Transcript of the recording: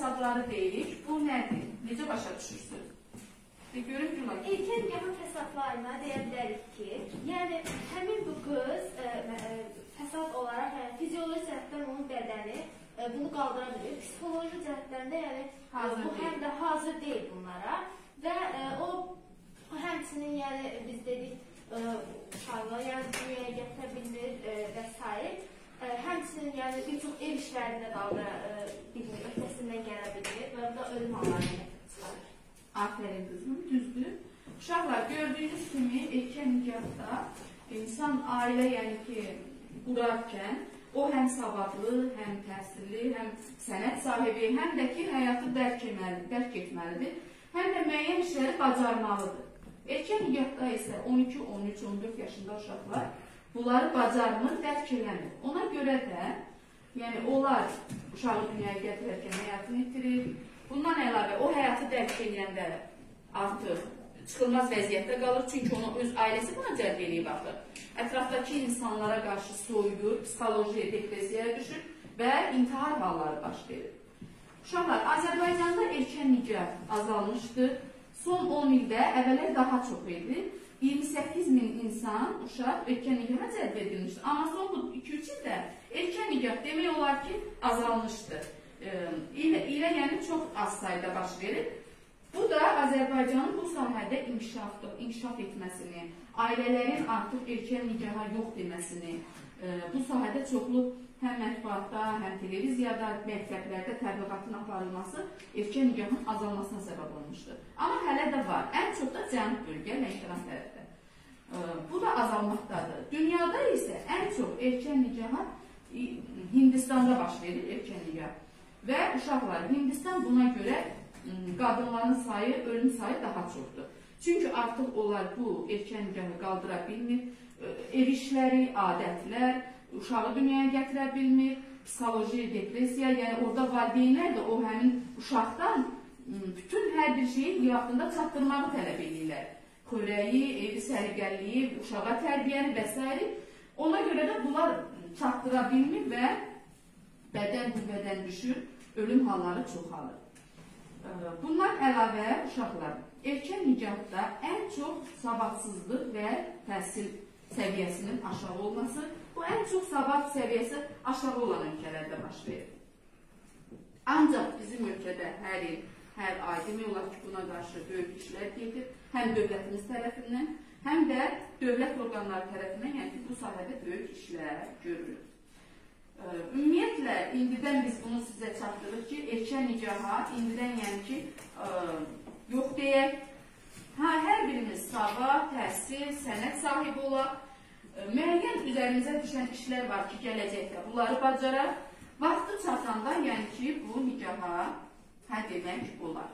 Fəsadları deyirik. Bu nədir? Necə başa düşürsünüz? De görüm Gülay. İlkin yaxın fəsadlarına deyə bilərik ki, yəni həmin bu qız ə, ə, fəsad olaraq, yəni fizioloji cəhətdən onun bədəni ə, bunu qaldıra bilir. Psixoloji cəhətdən də yəni Hazır bu deyil. həm də hazır deyil bunlara və ə, o həmçinin yəni biz dedik uşağı yəni dünyaya gətirə bilmir ə, və s. Ə, həmçinin yəni bir çox ev işlərində qaldıra gələ bilmir və bu da ölüm hallarına çıxarır. Aferin qızım, düzdür. Uşaqlar gördüyünüz kimi erkən nikahda insan ailə yəni ki qurarkən o həm savadlı, həm təhsilli, həm sənət sahibi, həm də ki həyatı dərk etməlidir, dərk etməlidir. Həm də müəyyən işləri bacarmalıdır. Erkən nikahda isə 12, 13, 14 yaşında uşaqlar bunları bacarmır, dərk eləmir. Ona görə də yəni onlar uşağı dünyaya gətirərkən həyatını itirir, Bundan əlavə o həyatı dərk edəndə artıq çıxılmaz vəziyyətdə qalır, çünki onu öz ailəsi buna cəlb eləyib axı. Ətrafdakı insanlara qarşı soyuyur, psixoloji depressiyaya düşür və intihar halları baş verir. Uşaqlar, Azərbaycanda erkən nikah azalmışdır. Son 10 ildə əvvəllər daha çox idi. 28 min insan uşaq erkən nikaha cəlb edilmişdir. Amma son bu 2-3 ildə erkən ki, azalmışdır ilə, ilə yəni çox az sayda baş verir. Bu da Azərbaycanın bu sahədə inkişafdır, inkişaf etməsini, ailələrin artıq erkən nikaha yox deməsini, e, bu sahədə çoxlu həm mətbuatda, həm televiziyada, məktəblərdə təbliğatın aparılması erkən nikahın azalmasına səbəb olmuşdur. Amma hələ də var. Ən çox da cənub bölgə, Lənkəran tərəfdə. E, bu da azalmaqdadır. Dünyada isə ən çox erkən nikaha Hindistanda baş verir erkən nikah. Və uşaqlar, Hindistan buna görə qadınların sayı, ölüm sayı daha çoxdur. Çünki artıq onlar bu erkən nikahı qaldıra bilmir, ev işləri, adətlər, uşağı dünyaya gətirə bilmir, psixoloji depressiya, yəni orada valideynlər də o həmin uşaqdan bütün hər bir şeyi vaxtında çatdırmağı tələb edirlər. Xörəyi, evi sərgəlliyi, uşağa tərbiyəni və s. Ona görə də bunlar çatdıra bilmir və bədən qüvvədən düşür, ölüm halları çoxalır. Bundan əlavə uşaqlar, erkən nikahda ən çox savadsızlıq və təhsil səviyyəsinin aşağı olması, bu ən çox savad səviyyəsi aşağı olan ölkələrdə baş verir. Ancaq bizim ölkədə hər il, hər ay demək olar ki, buna qarşı böyük işlər gedir, həm dövlətimiz tərəfindən, həm də dövlət orqanları tərəfindən, yəni ki, bu sahədə böyük işlər görülür. Ümumiyyətlə, indidən biz bunu sizə çatdırırıq ki, erkən nicaha, indidən yəni ki, yox deyək, hə, hər birimiz savad, təhsil, sənət sahibi olaq, müəyyən üzərimizə düşən işlər var ki, gələcəkdə bunları bacaraq, vaxtı çatanda, yəni ki, bu nicaha hə demək olar.